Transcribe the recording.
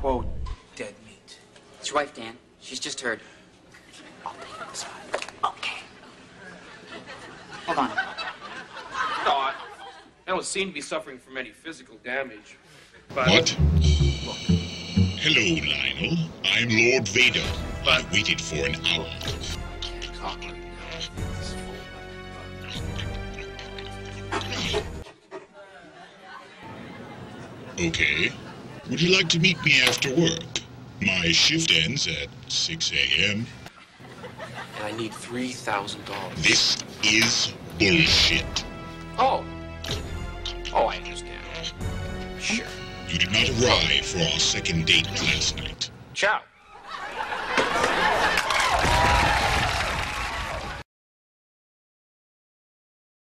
quote, dead meat. It's your wife, Dan. She's just heard. I'll take it aside. Okay. Hold on. No, I, I don't seem to be suffering from any physical damage. But What? Hello, Lionel. I'm Lord Vader. I waited for an hour. Okay. Would you like to meet me after work? My shift ends at 6 a.m. and I need $3,000. This is bullshit. Oh. Oh, I understand. Sure. You did not arrive for our second date last night. Ciao.